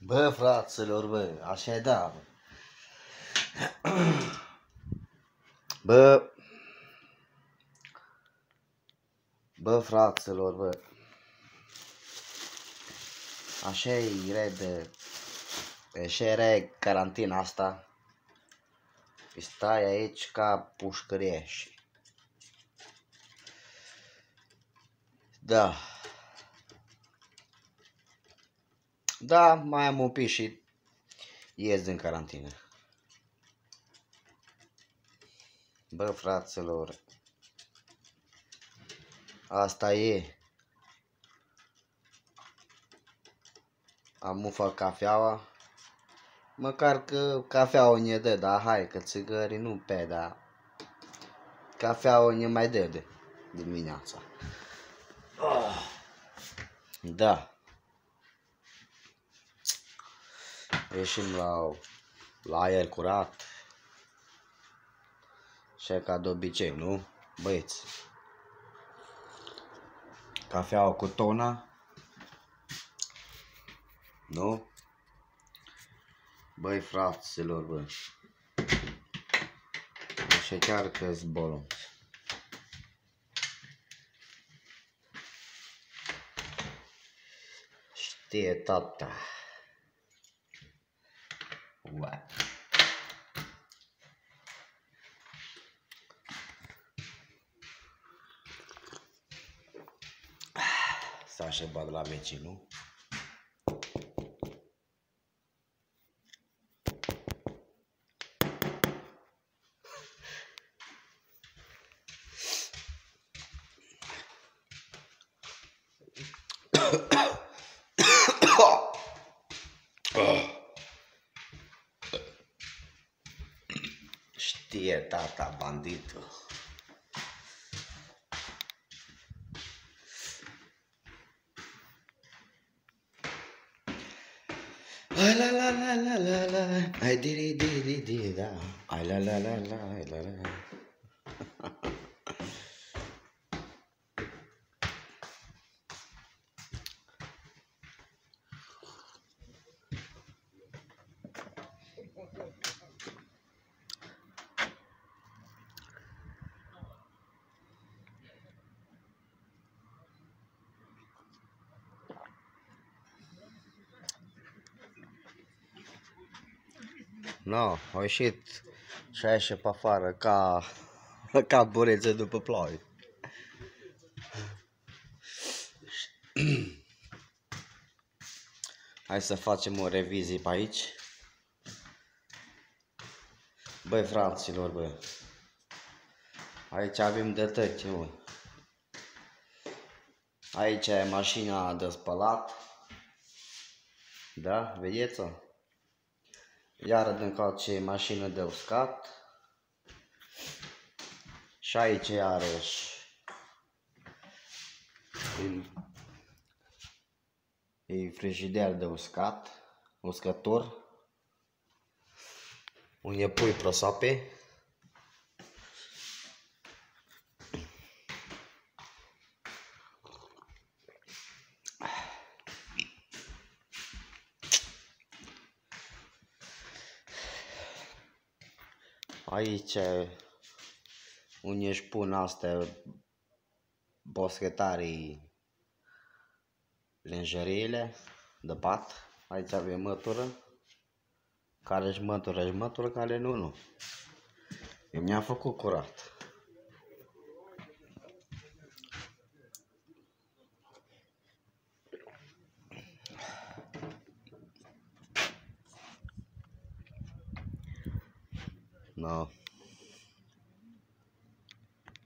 Bă, fraților, bă, așa e da, bă. Bă, bă, fraților, bă. Așa e rede, așa e carantina asta. Stai aici ca pușcărești. Da. Da, mai am un pic și ies din carantină. Bă, fraților, asta e. Am ufat cafeaua. Măcar că cafeaua ne dă, dar hai că țigării nu pe, dar cafeaua ne mai dă de dimineața. Oh. Da. Ieșim la, la aer curat. Și ca de obicei, nu? Băieți. Cafeaua cu tona. Nu? Băi, fraților, bă. Așa chiar că zbolom. Știe tata. Ué. S-a așebat la vecinul. Oh. Știe tata banditul. Ai la la la la la la, ai di di di di da, la la la la la la. No, au ieșit și a ieșit pe afară ca, ca burețe după ploaie. Hai să facem o revizie pe aici. Băi, fraților, bă. Aici avem de tăce, mă. Aici e mașina de spălat. Da, vedeți-o? Iară din calce e mașină de uscat. Și aici iarăși e, e frigider de uscat, uscător. Unde pui prosoape. Aici unde își pun astea boschetarii lenjeriile de pat. Aici avem mătură. Care își mătură, își mătură, care nu, nu. Eu mi-am făcut curat. No.